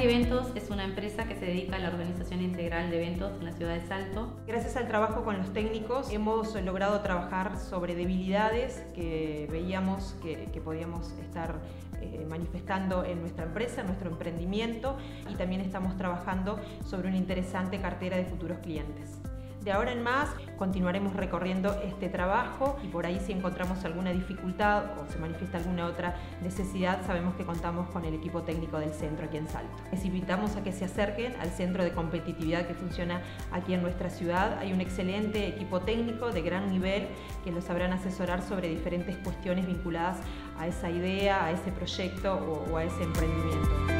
Eventos es una empresa que se dedica a la organización integral de eventos en la ciudad de Salto. Gracias al trabajo con los técnicos hemos logrado trabajar sobre debilidades que veíamos que, podíamos estar eh, manifestando en nuestra empresa, en nuestro emprendimiento y también estamos trabajando sobre una interesante cartera de futuros clientes. De ahora en más continuaremos recorriendo este trabajo y por ahí si encontramos alguna dificultad o se manifiesta alguna otra necesidad, sabemos que contamos con el equipo técnico del centro aquí en Salto. Les invitamos a que se acerquen al centro de competitividad que funciona aquí en nuestra ciudad. Hay un excelente equipo técnico de gran nivel que los sabrán asesorar sobre diferentes cuestiones vinculadas a esa idea, a ese proyecto o, o a ese emprendimiento.